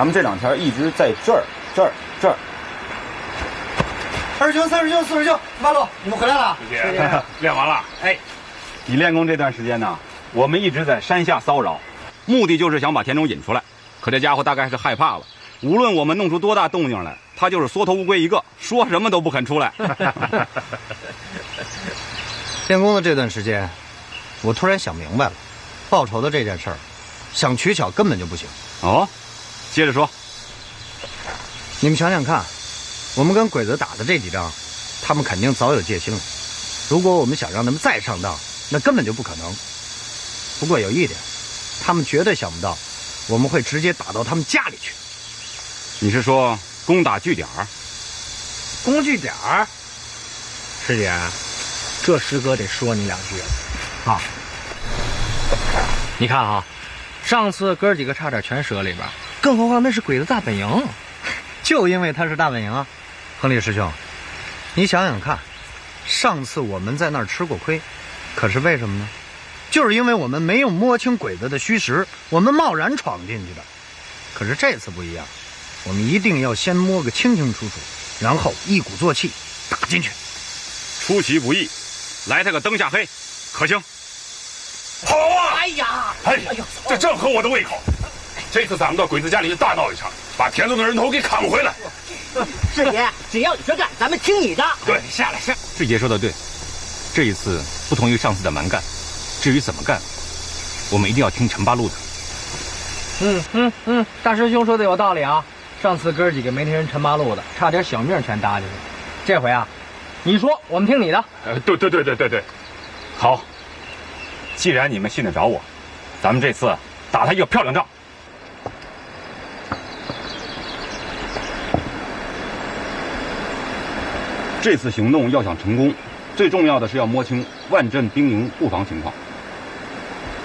咱们这两天一直在这儿、这儿、这儿。二师兄，三师兄，四师兄，八路，你们回来了？子杰，练完了。哎，你练功这段时间呢，我们一直在山下骚扰，目的就是想把田中引出来。可这家伙大概是害怕了，无论我们弄出多大动静来，他就是缩头乌龟一个，说什么都不肯出来。练功的这段时间，我突然想明白了，报仇的这件事儿，想取巧根本就不行。哦，接着说。你们想想看，我们跟鬼子打的这几仗，他们肯定早有戒心了。如果我们想让他们再上当，那根本就不可能。不过有一点，他们绝对想不到，我们会直接打到他们家里去。你是说攻打据点儿？攻据点儿，师姐，这师哥得说你两句了。啊，你看啊，上次哥几个差点全折里边，更何况那是鬼子大本营。就因为他是大本营啊，亨利师兄，你想想看，上次我们在那儿吃过亏，可是为什么呢？就是因为我们没有摸清鬼子的虚实，我们贸然闯进去的。可是这次不一样，我们一定要先摸个清清楚楚，然后一鼓作气打进去。出其不意，来他个灯下黑，可行？好啊！哎呀，哎呀，这正合我的胃口。这次咱们到鬼子家里大闹一场，把田总的人头给砍回来。师爷，只要你说干，咱们听你的。对，下来下。志杰说的对，这一次不同于上次的蛮干，至于怎么干，我们一定要听陈八路的。嗯嗯嗯，大师兄说的有道理啊。上次哥几个没听人陈八路的，差点小命全搭进去。这回啊，你说我们听你的。呃，对对对对对对，好，既然你们信得着我，咱们这次打他一个漂亮仗。这次行动要想成功，最重要的是要摸清万镇兵营布防情况。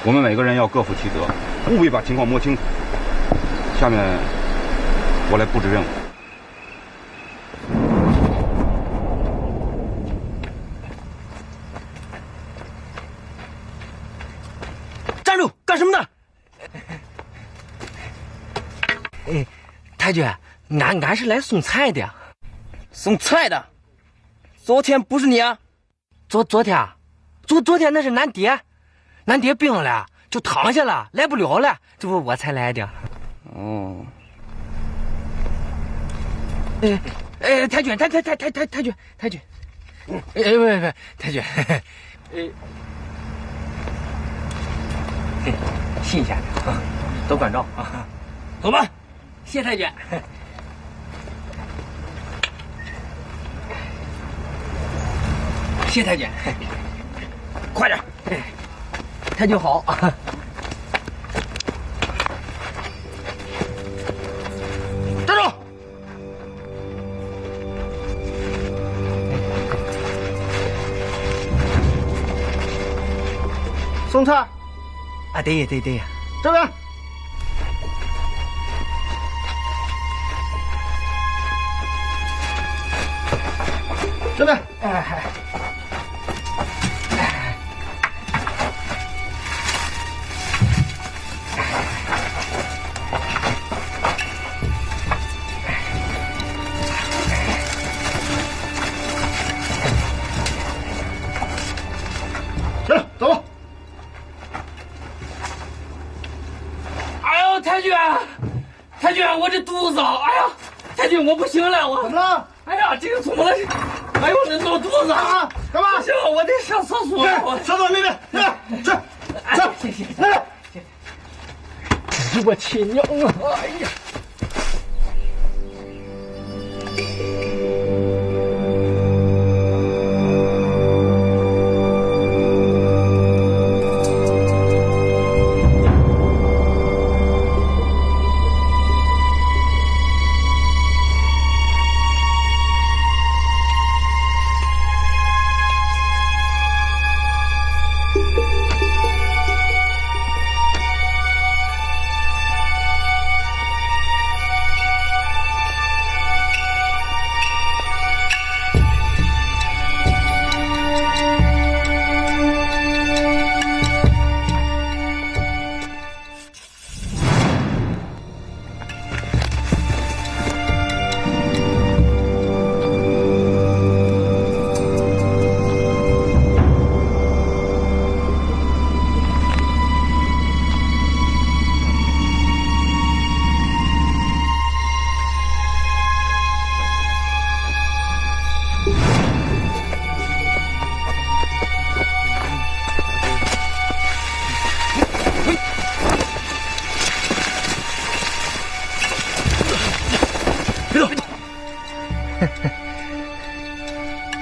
我们每个人要各负其责，务必把情况摸清楚。下面我来布置任务。站住！干什么呢？哎，太君，俺俺是来送菜的呀。送菜的？昨天不是你啊？昨昨天，昨昨天那是俺爹，俺爹病了，就躺下了，来不了了，这不我才来的。哦。哎哎，太君，太太太太太太君，太君，哎喂喂，太君，哎。新鲜的啊，都关照啊，走吧。谢太君。谢太君，快点，太君好。站住！送菜，啊，对呀对对呀，这边。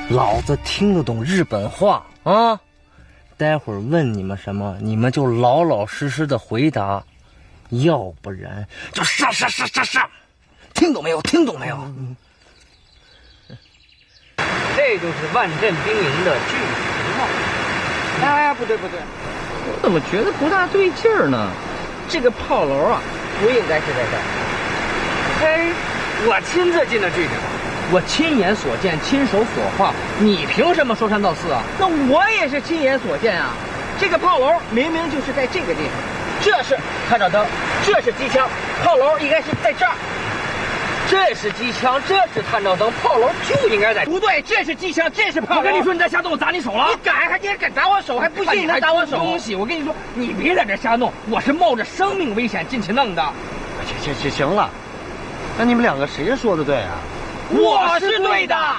老子听得懂日本话啊！待会儿问你们什么，你们就老老实实的回答，要不然就杀杀杀杀杀！听懂没有？听懂没有？这就是万镇兵营的具体情况。哎，不对不对，我怎么觉得不大对劲儿呢？这个炮楼啊，不应该是在这儿。哎，我亲自进的据点，我亲眼所见，亲手所画，你凭什么说三道四啊？那我也是亲眼所见啊！这个炮楼明明就是在这个地方，这是探照灯，这是机枪，炮楼应该是在这儿。这是机枪，这是探照灯，炮楼就应该在。不对，这是机枪，这是炮楼。我跟你说，你再瞎动，我砸你手了你。敢还你还敢砸我手，还不信你能砸我手？东西，我跟你说，你别在这瞎弄，我是冒着生命危险进去弄的。行行行行了，那你们两个谁说的对啊？我是对的。呃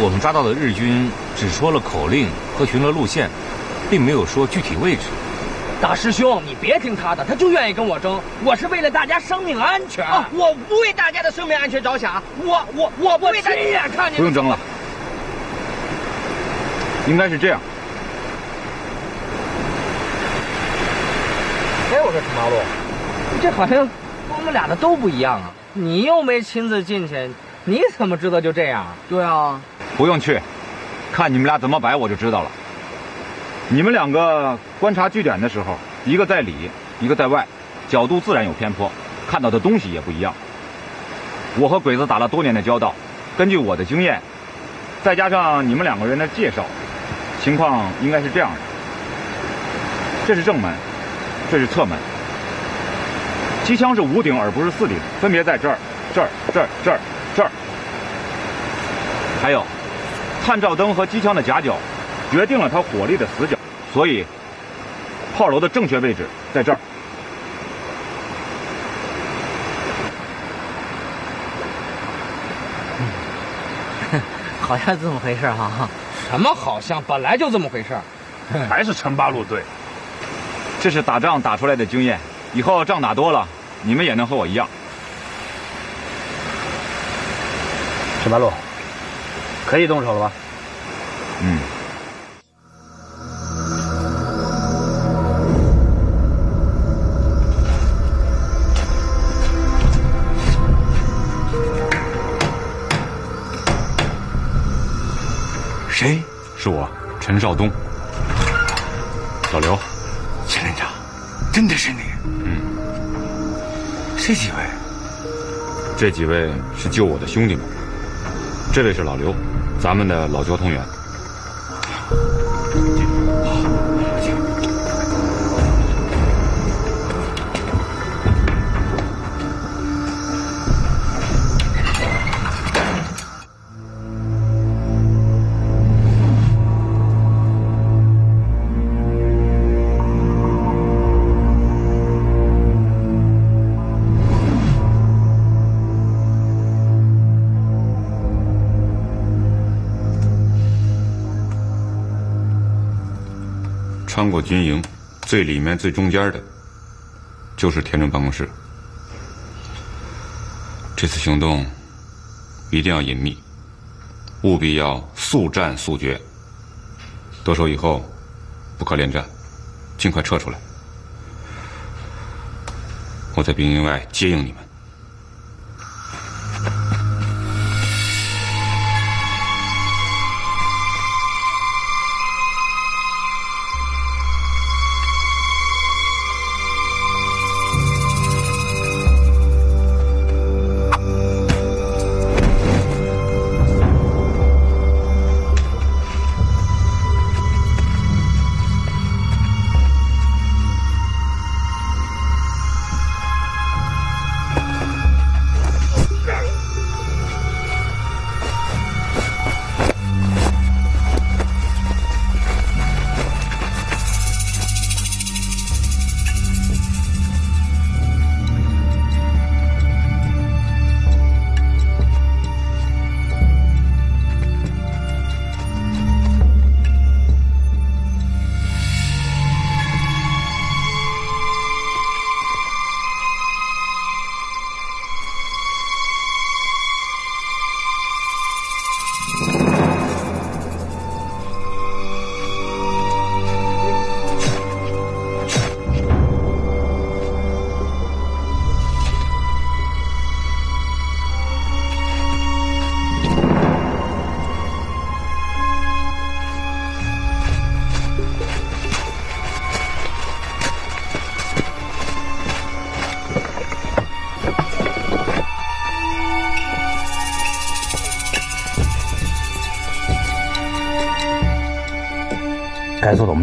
我们抓到的日军只说了口令和巡逻路线，并没有说具体位置。大师兄，你别听他的，他就愿意跟我争。我是为了大家生命安全。啊，我不为大家的生命安全着想，我我我不我为大家。亲眼看见。不用争了，应该是这样。哎，我说陈八路，这好像我们俩的都不一样啊。你又没亲自进去，你怎么知道就这样？对啊，不用去，看你们俩怎么摆我就知道了。你们两个观察据点的时候，一个在里，一个在外，角度自然有偏颇，看到的东西也不一样。我和鬼子打了多年的交道，根据我的经验，再加上你们两个人的介绍，情况应该是这样的：这是正门，这是侧门。机枪是五顶而不是四顶，分别在这儿、这儿、这儿、这儿、这儿。还有，探照灯和机枪的夹角，决定了它火力的死角，所以炮楼的正确位置在这儿。好像是这么回事哈。什么好像？本来就这么回事儿。还是陈八路对。这是打仗打出来的经验，以后仗打多了，你们也能和我一样。陈八路，可以动手了吧？嗯。谁？是我，陈少东。老刘，钱连长，真的是你？这几位？这几位是救我的兄弟们。这位是老刘，咱们的老交通员。军营，最里面、最中间的，就是田中办公室。这次行动一定要隐秘，务必要速战速决。得手以后，不可恋战，尽快撤出来。我在兵营外接应你们。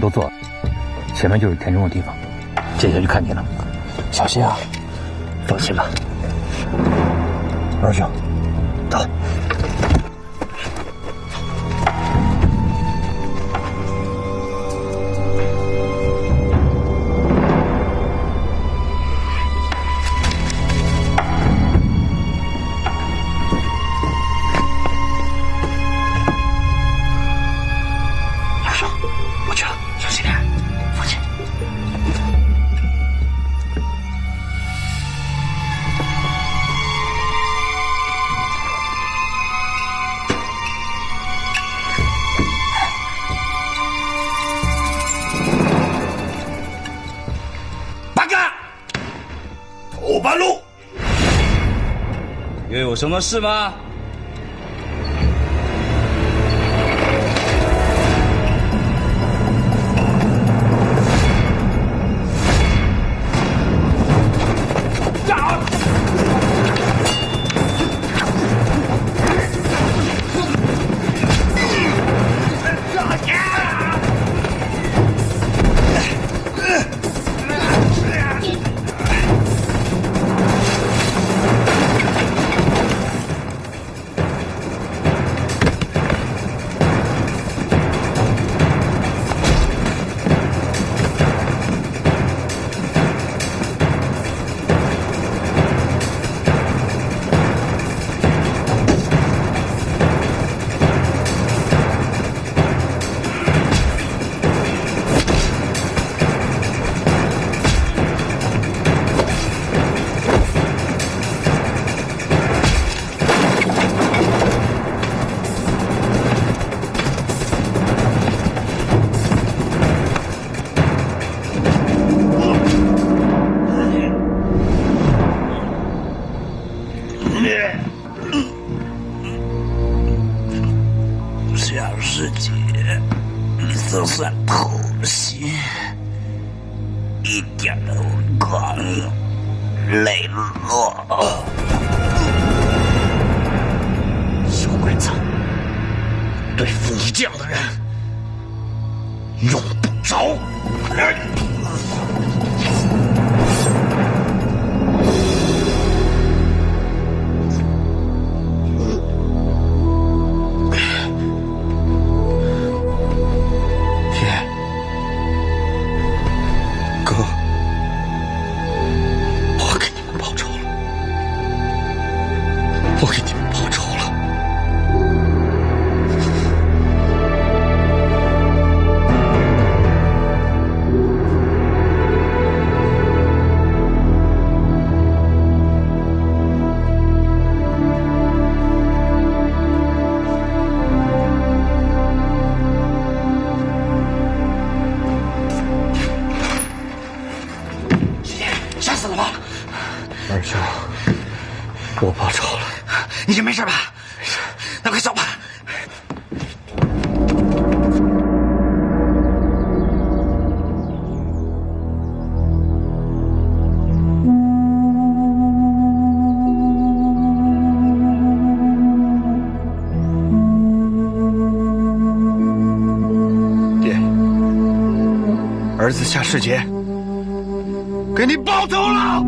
都做。了，前面就是田中的地方，接下去看你了，小心啊！放心吧，二兄，什么事吗？你就算偷袭，一点都光荣，磊落。小鬼子对付你这样的人，用不着。儿子夏世杰，给你报仇了！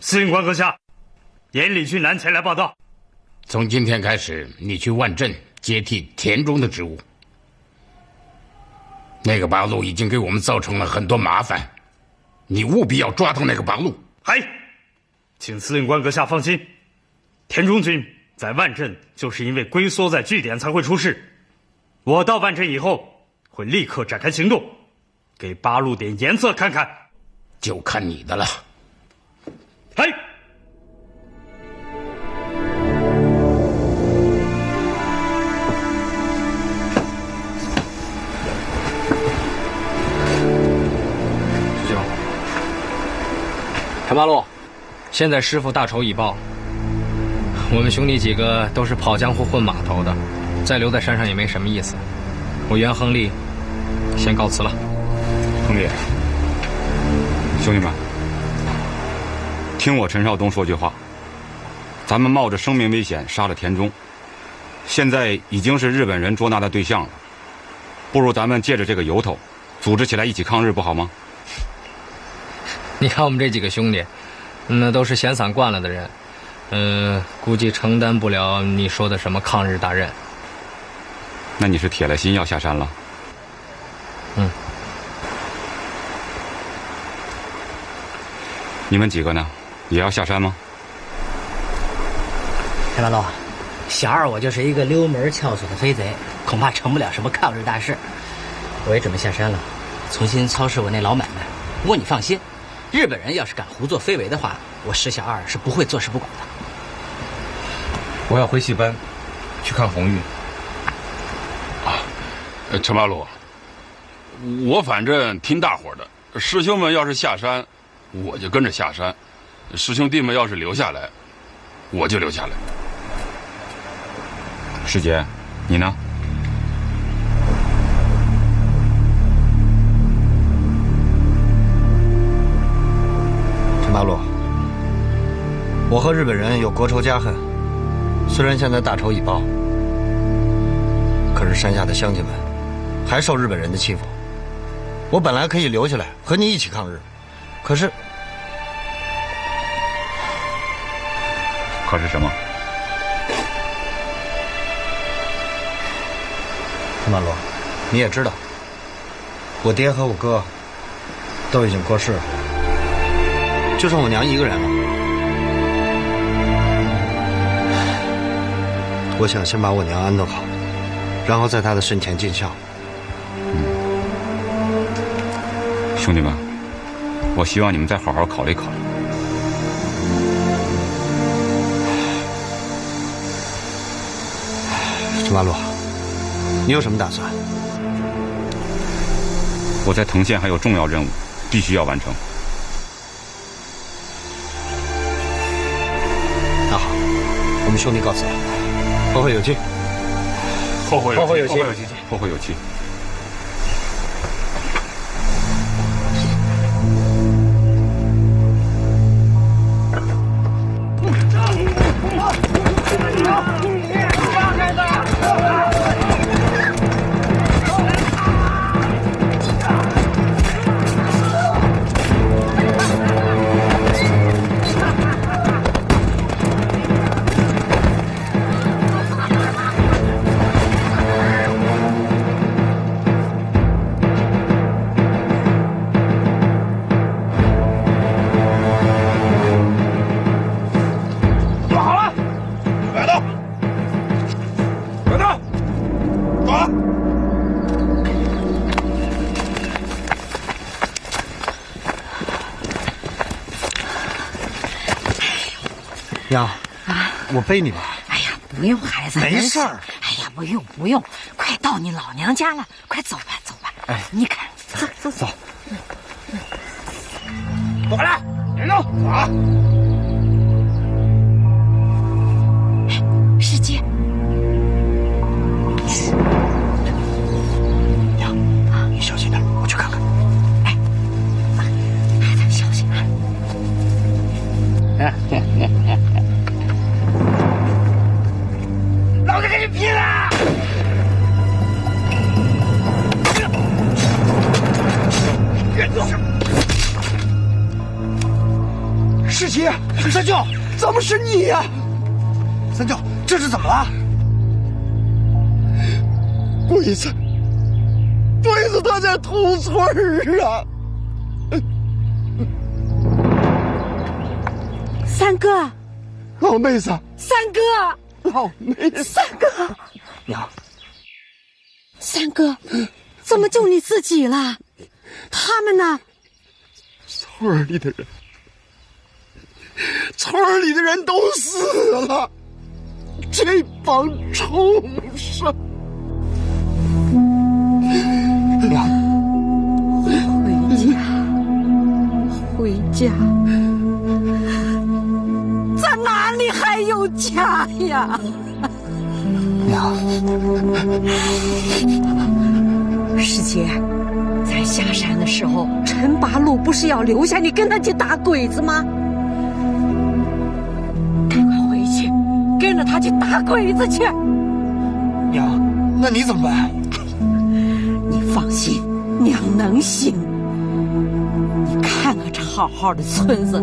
司令官阁下，严礼训南前来报道。从今天开始，你去万镇接替田中的职务。那个八路已经给我们造成了很多麻烦，你务必要抓到那个八路。嗨，请司令官阁下放心，田中军在万镇就是因为龟缩在据点才会出事。我到万镇以后，会立刻展开行动，给八路点颜色看看。就看你的了。嗨。陈八路，现在师傅大仇已报，我们兄弟几个都是跑江湖混码头的，再留在山上也没什么意思。我袁亨利先告辞了。亨利，兄弟们，听我陈少东说句话。咱们冒着生命危险杀了田中，现在已经是日本人捉拿的对象了。不如咱们借着这个由头，组织起来一起抗日，不好吗？你看我们这几个兄弟，那都是闲散惯了的人，呃，估计承担不了你说的什么抗日大任。那你是铁了心要下山了？嗯。你们几个呢？也要下山吗？陈八路，小二我就是一个溜门撬锁的飞贼，恐怕成不了什么抗日大事。我也准备下山了，重新操持我那老买卖。不过你放心，日本人要是敢胡作非为的话，我石小二是不会坐视不管的。我要回戏班，去看红玉。呃陈八路，我反正听大伙的，师兄们要是下山，我就跟着下山；师兄弟们要是留下来，我就留下来。师姐，你呢？我和日本人有国仇家恨，虽然现在大仇已报，可是山下的乡亲们还受日本人的欺负。我本来可以留下来和你一起抗日，可是，可是什么？陈八路，你也知道，我爹和我哥都已经过世了，就剩我娘一个人了。我想先把我娘安顿好，然后在她的身前尽孝。嗯，兄弟们，我希望你们再好好考虑考虑。陈八路，你有什么打算？我在藤县还有重要任务，必须要完成。那好，我们兄弟告辞了。后会有期。后会有期后会有期，后会有期。我背你吧。哎呀，不用，孩子，没事儿。哎呀，不用不用，快到你老娘家了，快走吧走吧。哎，你看，走走走。过来，别动，走啊！你呀、三舅，这是怎么了？鬼子，鬼子他在屠村儿啊！三哥，老妹子，三哥，老妹子，三哥，娘，三哥，怎么就你自己了？他们呢？村儿里的人，村里的人都死了，这帮畜生！娘，回家，回家，在哪里还有家呀？娘，师姐，咱下山的时候，陈八路不是要留下你跟他去打鬼子吗？跟着他去打鬼子去。娘，那你怎么办？你放心，娘能行。你看看这好好的村子，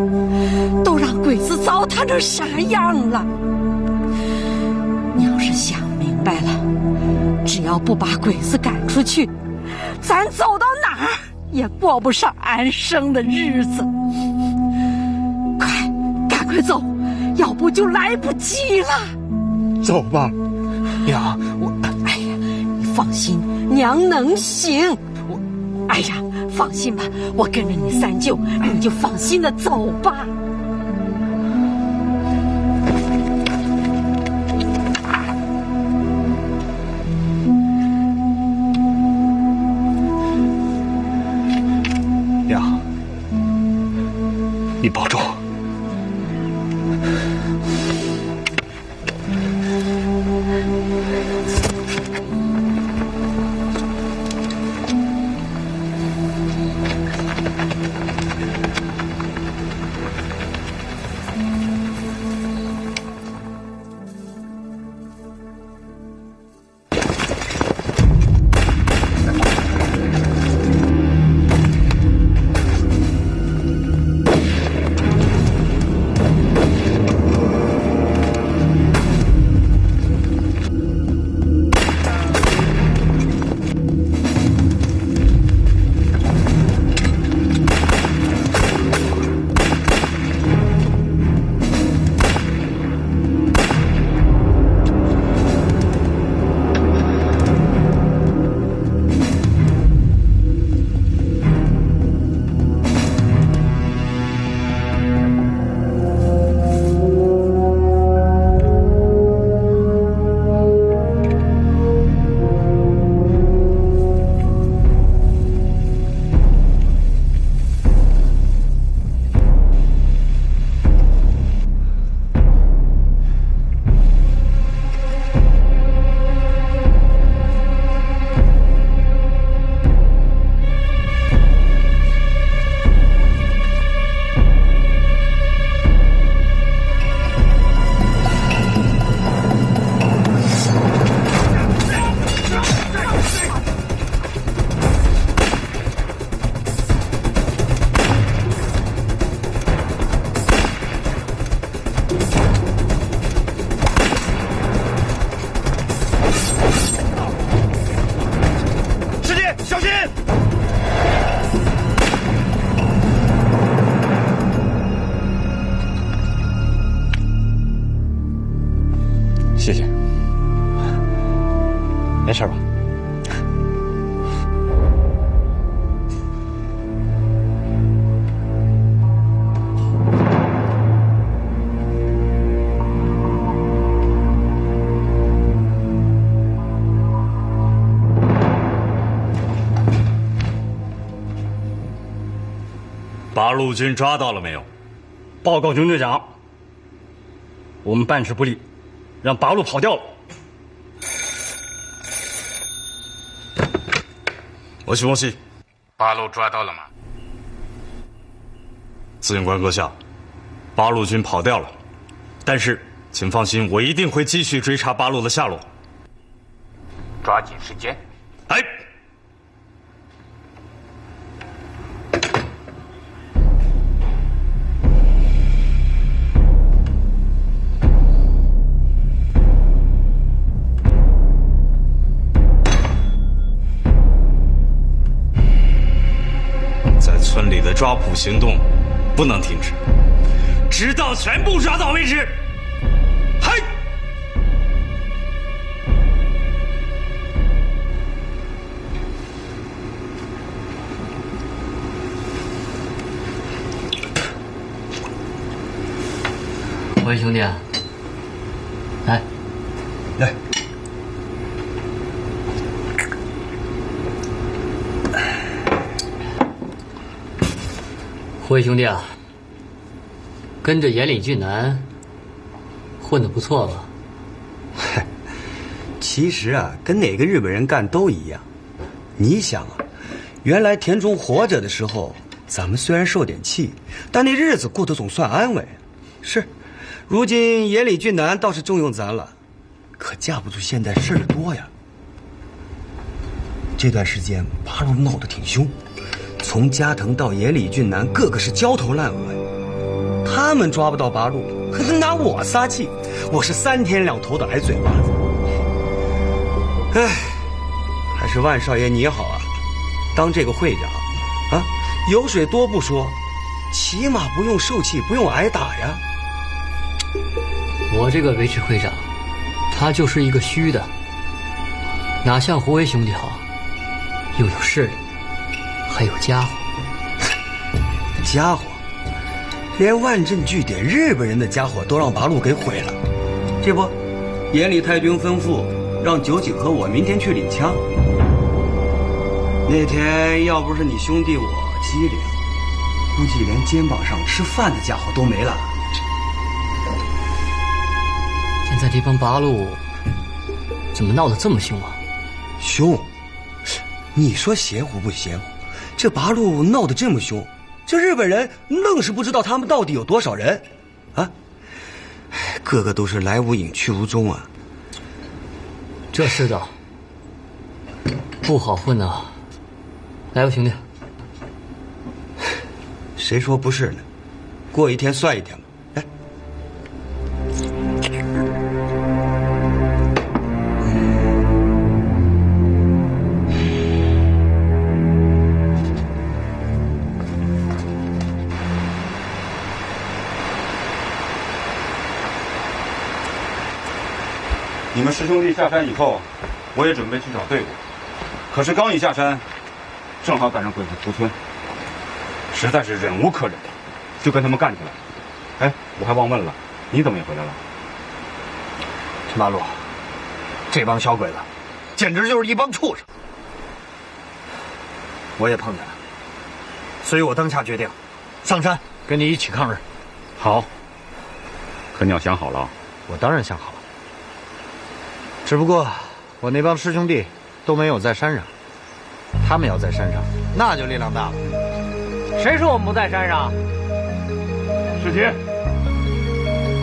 都让鬼子糟蹋成啥样了？你要是想明白了，只要不把鬼子赶出去，咱走到哪儿也过不上安生的日子。快，赶快走，要不就来不及了。走吧，娘，我哎呀，你放心，娘能行。我，哎呀，放心吧，我跟着你三舅，你就放心的走吧。娘，你保重。八路军抓到了没有？报告军队长，我们办事不力，让八路跑掉了。我西莫西，八路抓到了吗？司令官阁下，八路军跑掉了，但是请放心，我一定会继续追查八路的下落。抓紧时间。哎。抓捕行动不能停止，直到全部抓到为止。嘿！喂，兄弟，各位兄弟啊，跟着岩里俊男混的不错吧？其实啊，跟哪个日本人干都一样。你想啊，原来田中活着的时候，咱们虽然受点气，但那日子过得总算安稳。是，如今岩里俊男倒是重用咱了，可架不住现在事儿多呀。这段时间八路闹得挺凶，从加藤到野里俊男，个个是焦头烂额呀。他们抓不到八路，可是拿我撒气，我是三天两头的挨嘴巴子。唉，还是万少爷你好啊，当这个会长，啊，油水多不说，起码不用受气，不用挨打呀。我这个维持会长，他就是一个虚的，哪像胡威兄弟好，又有势力，还有家伙。家伙，连万镇据点日本人的家伙都让八路给毁了。这不，岩里太君吩咐让九井和我明天去领枪。那天要不是你兄弟我机灵，估计连肩膀上吃饭的家伙都没了。现在这帮八路怎么闹得这么凶啊？凶？你说邪乎不邪乎？这八路闹得这么凶，这日本人愣是不知道他们到底有多少人，啊？个个都是来无影去无踪啊！这世道不好混呐、来吧，兄弟。谁说不是呢？过一天算一天师兄弟下山以后，我也准备去找队伍，可是刚一下山，正好赶上鬼子屠村，实在是忍无可忍，就跟他们干起来。哎，我还忘问了，你怎么也回来了？陈八路，这帮小鬼子，简直就是一帮畜生。我也碰见了，所以我当下决定，上山跟你一起抗日。好，可你要想好了。我当然想好，只不过我那帮师兄弟都没有在山上，他们要在山上，那就力量大了。谁说我们不在山上？师姐，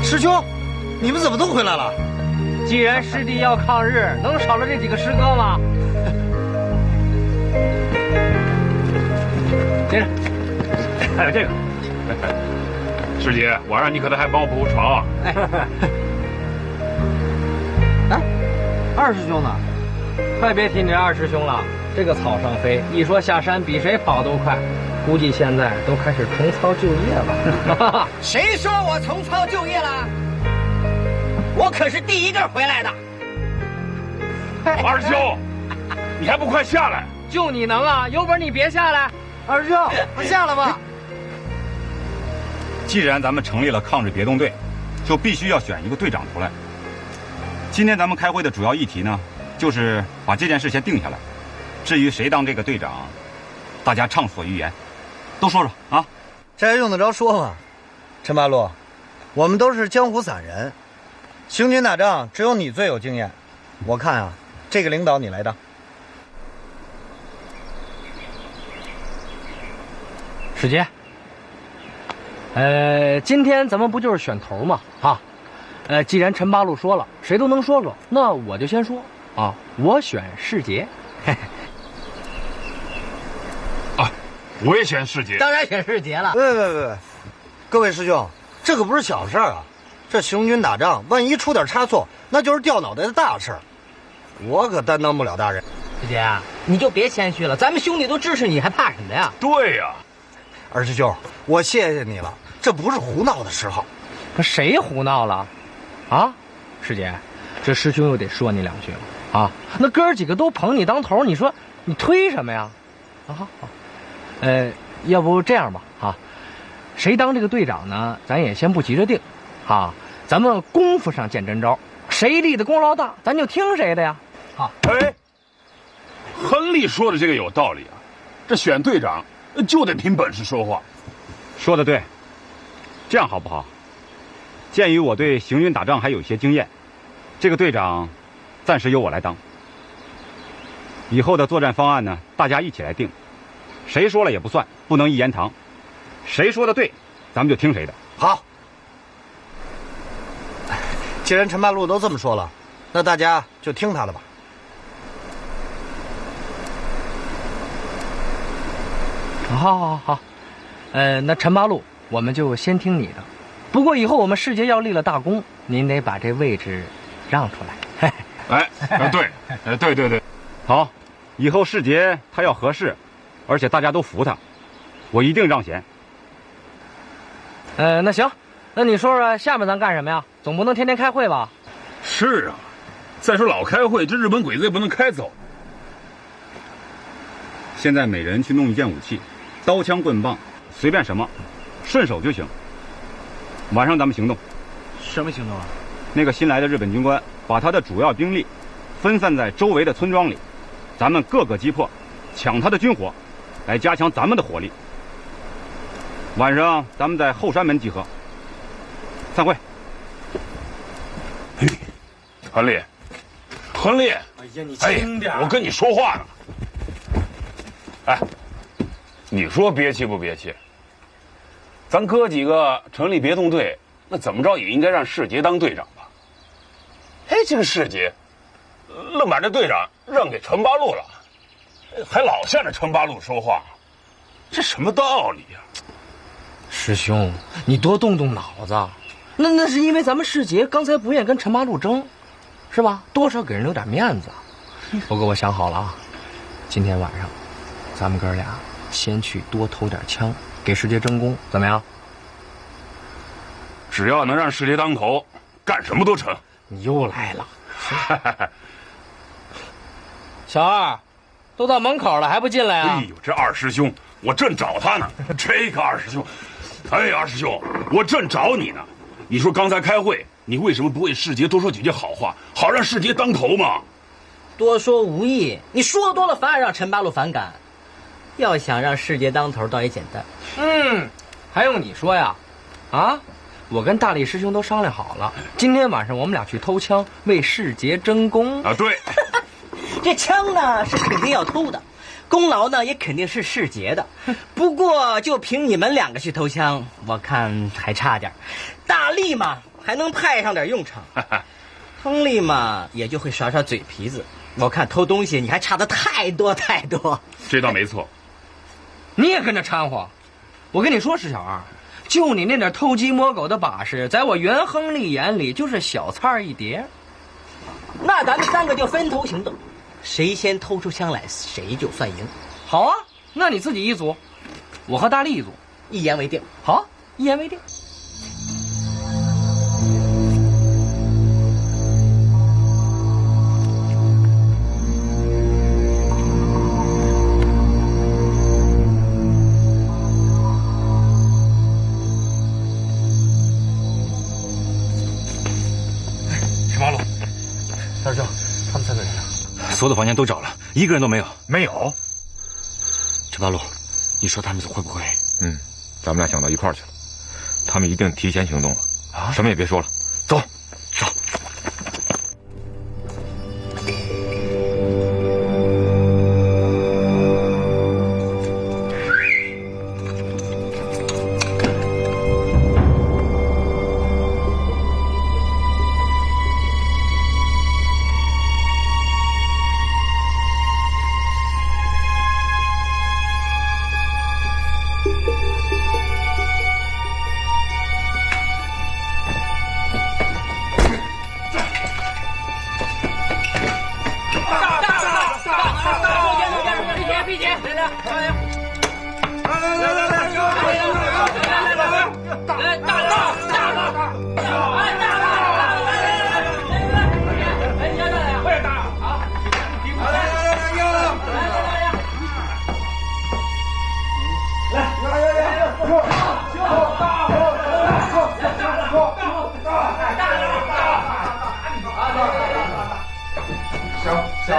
师兄，你们怎么都回来了？既然师弟要抗日，能少了这几个师哥吗？接着，还有这个，师姐，晚上你可得还帮我铺铺床。二师兄呢？快别提你这二师兄了，这个草上飞，一说下山比谁跑都快，估计现在都开始重操旧业了。谁说我重操旧业了？我可是第一个回来的。二师兄，你还不快下来？就你能啊？有本你别下来。二师兄，快下来吧。既然咱们成立了抗日别动队，就必须要选一个队长出来。今天咱们开会的主要议题呢，就是把这件事先定下来。至于谁当这个队长，大家畅所欲言，都说说啊。这还用得着说吗？陈八路，我们都是江湖散人，行军打仗只有你最有经验。我看啊，这个领导你来当。史杰，呃，今天咱们不就是选头吗？啊，呃，既然陈八路说了，谁都能说说，那我就先说啊，我选世杰。啊，我也选世杰。当然选世杰了。别别别别，各位师兄，这可不是小事儿啊！这行军打仗，万一出点差错，那就是掉脑袋的大事儿。我可担当不了大人。师姐，你就别谦虚了，咱们兄弟都支持你，还怕什么呀？对呀。二师兄，我谢谢你了，这不是胡闹的时候。可谁胡闹了？啊，师姐，这师兄又得说你两句了啊！那哥儿几个都捧你当头，你说你推什么呀？啊好，呃，要不这样吧，啊，谁当这个队长呢？咱也先不急着定，啊，咱们功夫上见真招，谁立的功劳大，咱就听谁的呀。啊，哎，亨利说的这个有道理啊，这选队长。就得凭本事说话，说的对。这样好不好？鉴于我对行军打仗还有些经验，这个队长暂时由我来当。以后的作战方案呢，大家一起来定。谁说了也不算，不能一言堂。谁说的对，咱们就听谁的。好。既然陈八路都这么说了，那大家就听他的吧。好，好，好，呃，那陈八路，我们就先听你的。不过以后我们世杰要立了大功，您得把这位置让出来。哎，对，哎，对对对，好，以后世杰他要合适，而且大家都服他，我一定让贤。呃，那行，那你说说下面咱干什么呀？总不能天天开会吧？是啊，再说老开会，这日本鬼子也不能开走。现在每人去弄一件武器。刀枪棍棒，随便什么，顺手就行。晚上咱们行动。什么行动啊？那个新来的日本军官把他的主要兵力分散在周围的村庄里，咱们各个击破，抢他的军火，来加强咱们的火力。晚上咱们在后山门集合。散会。嘿，亨利，亨利！哎呀，你轻点！我跟你说话呢。哎。你说憋气不憋气？咱哥几个成立别动队，那怎么着也应该让世杰当队长吧？哎，这个世杰，愣把这队长让给陈八路了，还老向着陈八路说话，这什么道理呀？师兄，你多动动脑子。那那是因为咱们世杰刚才不愿跟陈八路争，是吧？多少给人留点面子。不过我想好了啊，今天晚上，咱们哥俩。先去多偷点枪，给世杰争功，怎么样？只要能让世杰当头，干什么都成。你又来了，小二，都到门口了还不进来啊？哎呦，这二师兄，我正找他呢。这个二师兄，哎，二师兄，我正找你呢。你说刚才开会，你为什么不为世杰多说几句好话，好让世杰当头嘛？多说无益，你说多了反而让陈八路反感。要想让世杰当头，倒也简单。嗯，还用你说呀？啊，我跟大力师兄都商量好了，今天晚上我们俩去偷枪，为世杰争功。啊，对。这枪呢是肯定要偷的，功劳呢也肯定是世杰的。不过就凭你们两个去偷枪，我看还差点。大力嘛还能派上点用场，亨利嘛也就会耍耍嘴皮子。我看偷东西你还差的太多太多。这倒没错。你也跟着掺和，我跟你说，石小二，就你那点偷鸡摸狗的把式，在我袁亨利眼里就是小菜一碟。那咱们三个就分头行动，谁先偷出枪来，谁就算赢。好啊，那你自己一组，我和大力一组，一言为定。好，一言为定。所有的房间都找了，一个人都没有。没有。陈八路，你说他们会不会？嗯，咱们俩想到一块儿去了，他们一定提前行动了。啊，什么也别说了，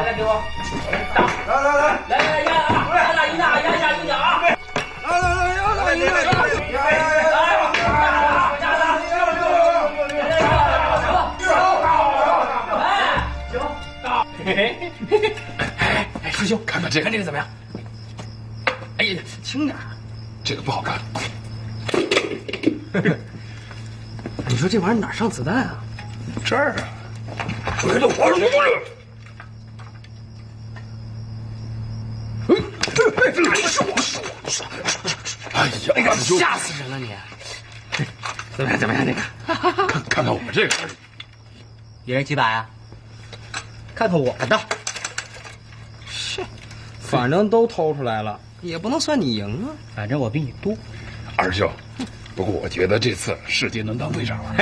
来给我，来来来，来来压啊，压压一压压压一压啊！来来来压压一压，压压压！哎，师兄，看看这个，看这个怎么样？哎呀，轻点这个不好看。你说这玩意儿哪上子弹啊？这儿啊，追的花出们这个，一人几百啊？看看我的。是，反正都偷出来了，也不能算你赢啊。反正我比你多。二兄，不过我觉得这次世界能当队长了。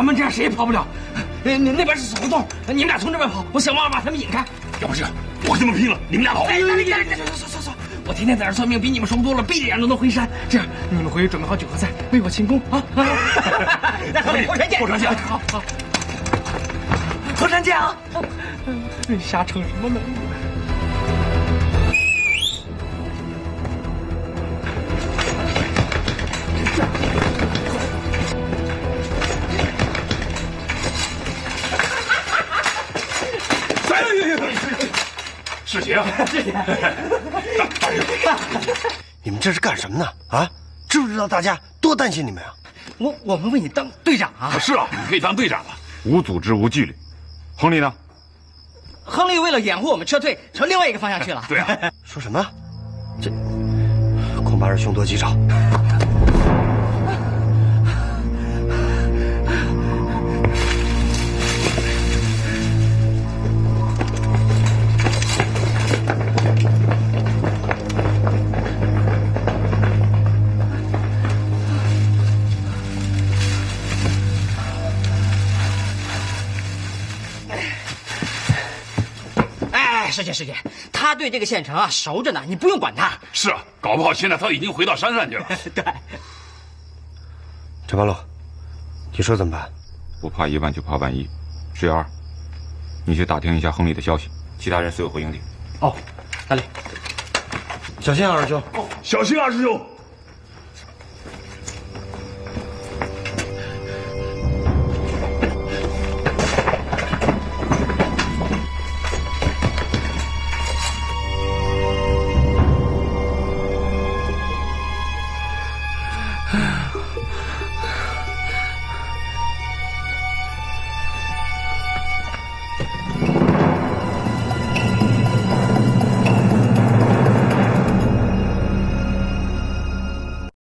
咱们这样谁也跑不了。那那边是死胡同，你们俩从这边跑，我想办法把他们引开。要不是我跟他们拼了，你们俩跑。哎呀，算算算，我天天在这算命，比你们熟多了，闭着眼都能回山。这样，你们回去准备好酒和菜，为我庆功啊！那好，火山见，火山见，好好，火山见啊！瞎逞什么呢？世杰啊，世杰，你们这是干什么呢？啊，知不知道大家多担心你们啊？我我们为你当队长啊！是啊，你可以当队长了。无组织无纪律，亨利呢？亨利为了掩护我们撤退，朝另外一个方向去了。对啊，说什么？这恐怕是凶多吉少。师姐师姐，他对这个县城啊熟着呢，你不用管他。是啊，搞不好现在他已经回到山上去了。对，陈八路，你说怎么办？不怕一万就怕万一。石瑶儿，你去打听一下亨利的消息，其他人随我回营地。哦，那里，小心啊，二师兄。哦小心，二师兄。